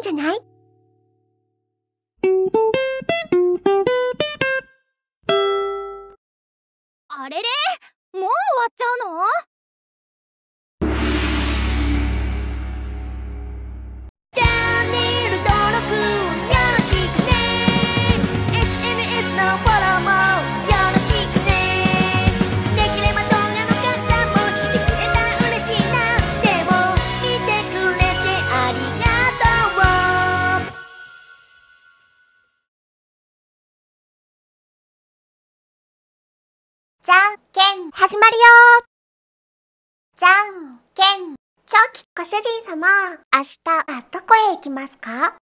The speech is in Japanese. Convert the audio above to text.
んじゃない？けん。始まるよ。じゃんけん。チョキ。ご主人様明日はどこへ行きますか？